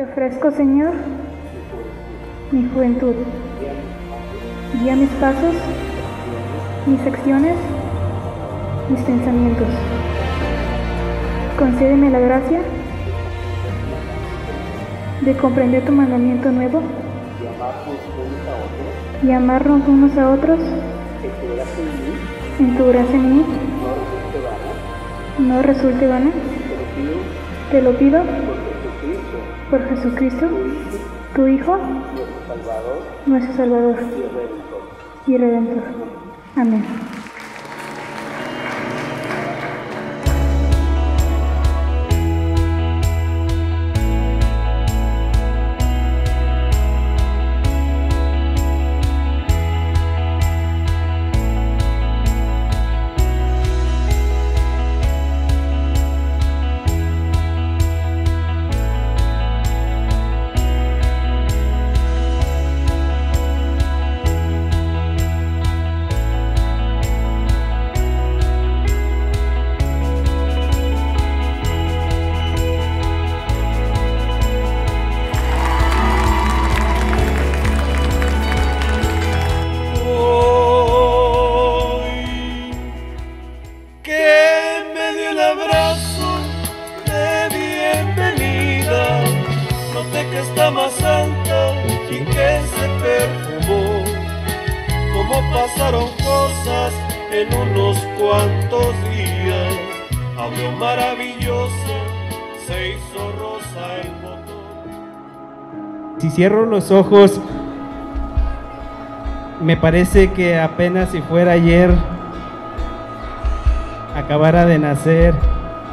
ofrezco, Señor, mi juventud. Guía mis pasos, mis acciones, mis pensamientos. Concédeme la gracia de comprender tu mandamiento nuevo y amarnos unos a otros en tu gracia en mí no resulte vana. Te lo pido por Jesucristo, tu Hijo, nuestro Salvador y Redentor. Amén. Cierro los ojos, me parece que apenas si fuera ayer, acabara de nacer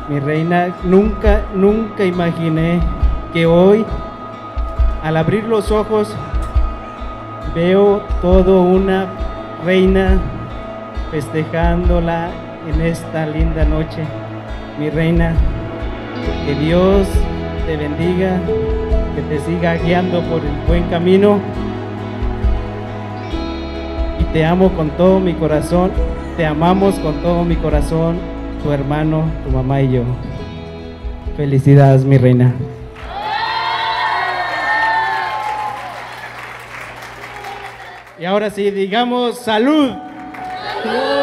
mi reina, nunca, nunca imaginé que hoy, al abrir los ojos, veo todo una reina festejándola en esta linda noche. Mi reina, que Dios te bendiga, que te siga guiando por el buen camino. Y te amo con todo mi corazón, te amamos con todo mi corazón, tu hermano, tu mamá y yo. Felicidades, mi reina. Y ahora sí, digamos salud. salud.